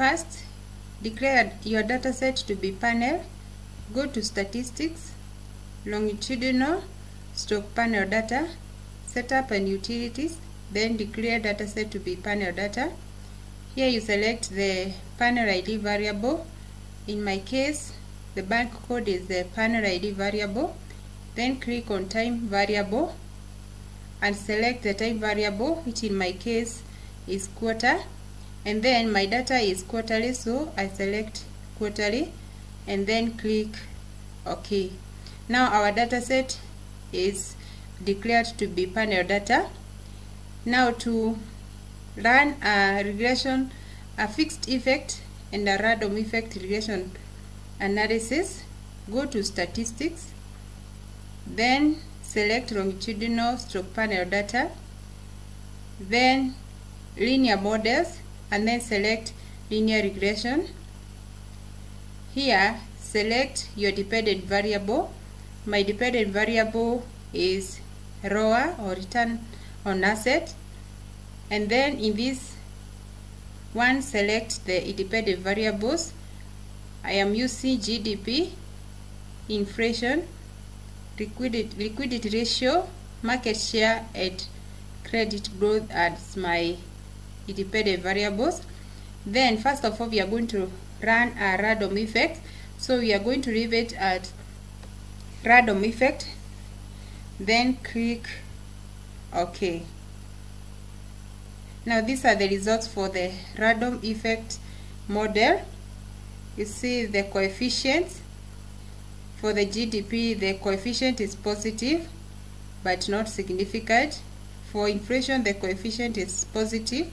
First, declare your dataset to be panel. Go to statistics, longitudinal, stroke panel data, setup and utilities, then declare dataset to be panel data. Here you select the panel ID variable. In my case, the bank code is the panel ID variable. Then click on time variable and select the time variable, which in my case is quarter. And then my data is quarterly, so I select quarterly and then click OK. Now our dataset is declared to be panel data. Now to run a regression, a fixed effect and a random effect regression analysis, go to statistics, then select longitudinal stroke panel data, then linear models, and then select linear regression. Here, select your dependent variable. My dependent variable is ROA or return on asset. And then in this one, select the independent variables. I am using GDP, inflation, liquidity, liquidity ratio, market share, and credit growth as my independent variables. Then first of all, we are going to run a random effect. So we are going to leave it at random effect. Then click OK. Now these are the results for the random effect model. You see the coefficients. For the GDP, the coefficient is positive, but not significant. For inflation, the coefficient is positive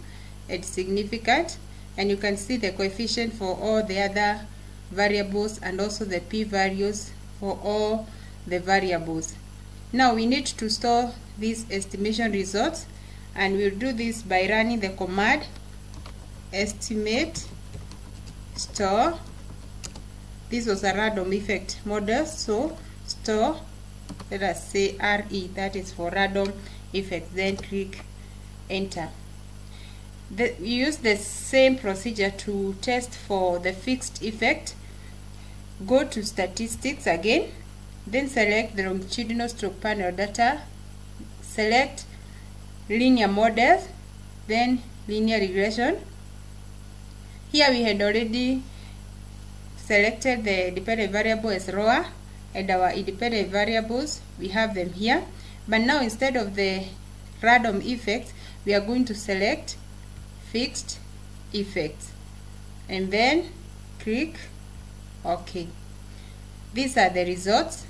and significant. And you can see the coefficient for all the other variables and also the p-values for all the variables. Now we need to store these estimation results and we'll do this by running the command estimate store this was a random effect model so store let us say re that is for random effect then click enter the, use the same procedure to test for the fixed effect go to statistics again then select the longitudinal stroke panel data select linear models then linear regression. Here we had already selected the dependent variable as ROA and our independent variables. We have them here. But now instead of the random effects we are going to select fixed effects and then click OK. These are the results.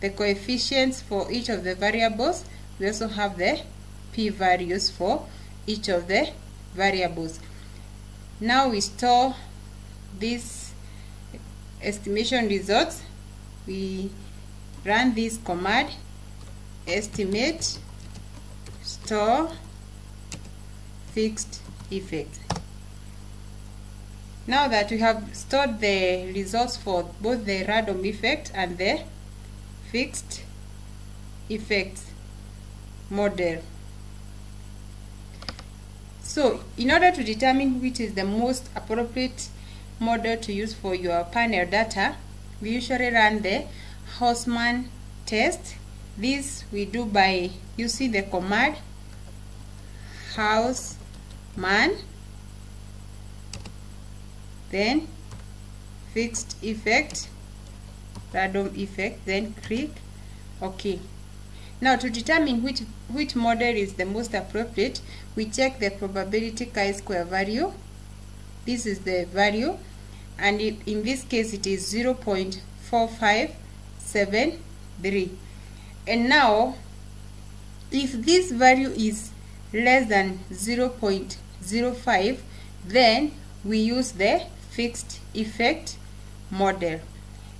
The coefficients for each of the variables. We also have the p-values for each of the variables. Now we store these estimation results. We run this command estimate store fixed effect. Now that we have stored the results for both the random effect and the fixed effect model. So in order to determine which is the most appropriate model to use for your panel data we usually run the Hausman test. This we do by using the command Hausman then fixed effect random effect then click OK now to determine which which model is the most appropriate we check the probability chi-square value. This is the value. And it, in this case it is 0.4573 and now if this value is less than 0.05 then we use the fixed effect model.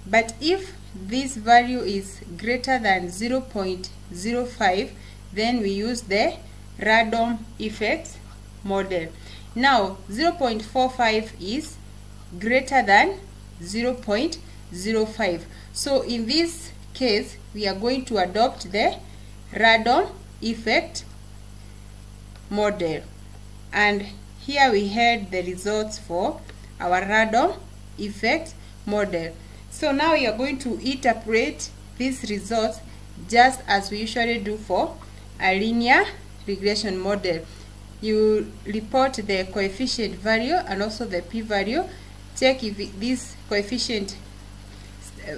But if this value is greater than 0.05 then we use the random effect model. Now 0.45 is greater than 0.05 so in this case we are going to adopt the random effect model and here we had the results for our random effect model. So now we are going to interpret these results just as we usually do for a linear regression model. You report the coefficient value and also the p-value. Check if this coefficient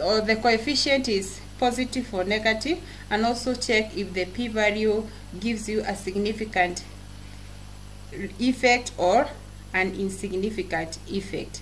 or the coefficient is positive or negative and also check if the p-value gives you a significant effect or an insignificant effect